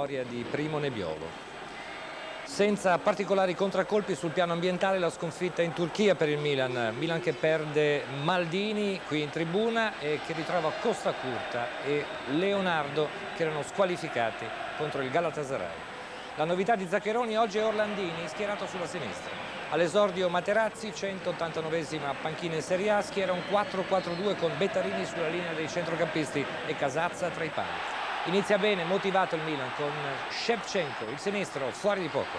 memoria di Primo Nebbiolo. Senza particolari contraccolpi sul piano ambientale la sconfitta in Turchia per il Milan. Milan che perde Maldini qui in tribuna e che ritrova Costa Curta e Leonardo che erano squalificati contro il Galatasaray. La novità di Zaccheroni oggi è Orlandini schierato sulla sinistra. All'esordio Materazzi, 189esima panchina in Serie A, schiera un 4-4-2 con Bettarini sulla linea dei centrocampisti e Casazza tra i pali. Inizia bene, motivato il Milan con Shevchenko, il sinistro, fuori di poco.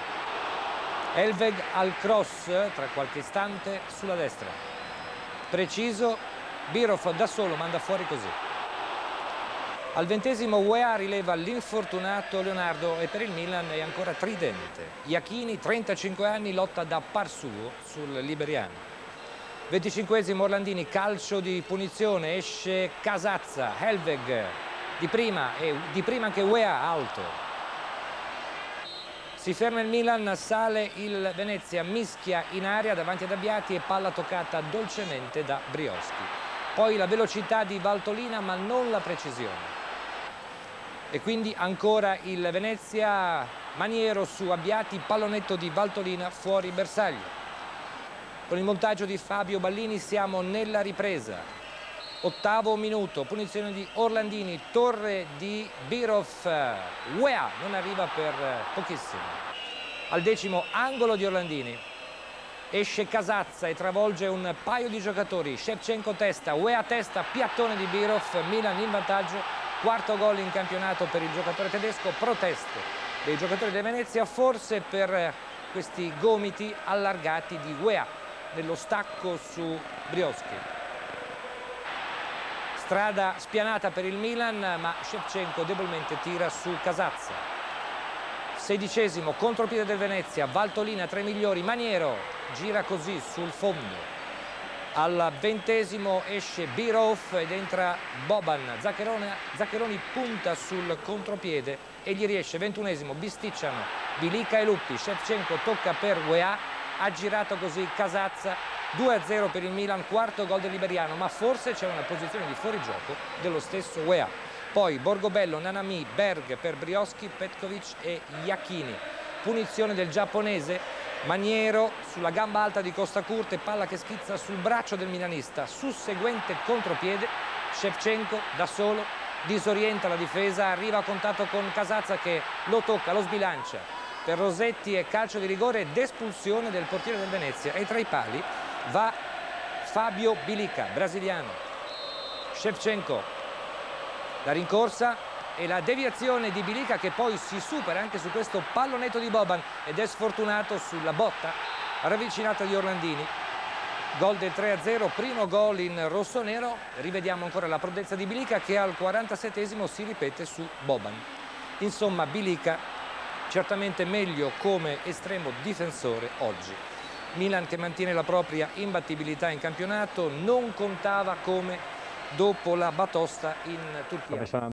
Elveg al cross, tra qualche istante, sulla destra. Preciso, Birov da solo manda fuori così. Al ventesimo UEA rileva l'infortunato Leonardo e per il Milan è ancora tridente. Iachini, 35 anni, lotta da par suo sul liberiano. 25 Orlandini, calcio di punizione, esce Casazza, Helveg di prima e di prima anche UEA alto si ferma il Milan, sale il Venezia, mischia in aria davanti ad Abbiati e palla toccata dolcemente da Brioschi. Poi la velocità di Valtolina ma non la precisione. E quindi ancora il Venezia, Maniero su Abbiati, pallonetto di Valtolina fuori bersaglio. Con il montaggio di Fabio Ballini siamo nella ripresa ottavo minuto, punizione di Orlandini, torre di Birov, UEA non arriva per pochissimo. Al decimo angolo di Orlandini, esce Casazza e travolge un paio di giocatori, Shevchenko testa, UEA testa, piattone di Birov, Milan in vantaggio, quarto gol in campionato per il giocatore tedesco, proteste dei giocatori di Venezia, forse per questi gomiti allargati di UEA nello stacco su Brioschi strada spianata per il Milan ma Shevchenko debolmente tira su Casazza. Sedicesimo contropiede del Venezia Valtolina tra i migliori Maniero gira così sul fondo. Al ventesimo esce Biroff ed entra Boban. Zaccheroni punta sul contropiede e gli riesce. Ventunesimo bisticciano Bilica e Luppi. Shevchenko tocca per UEA ha girato così Casazza 2-0 per il Milan, quarto gol del Liberiano, ma forse c'è una posizione di fuorigioco dello stesso UEA. Poi Borgobello, Nanami, Berg per Brioschi, Petkovic e Iachini. Punizione del giapponese, Maniero sulla gamba alta di Costa Curte, palla che schizza sul braccio del milanista, susseguente contropiede, Shevchenko da solo disorienta la difesa, arriva a contatto con Casazza che lo tocca, lo sbilancia. Per Rosetti è calcio di rigore ed espulsione del portiere del Venezia e tra i pali va Fabio Bilica, brasiliano. Shevchenko, la rincorsa e la deviazione di Bilica che poi si supera anche su questo pallonetto di Boban ed è sfortunato sulla botta ravvicinata di Orlandini. Gol del 3-0, primo gol in rosso-nero. Rivediamo ancora la prodezza di Bilica che al 47esimo si ripete su Boban. Insomma, Bilica certamente meglio come estremo difensore oggi. Milan che mantiene la propria imbattibilità in campionato, non contava come dopo la batosta in Turchia.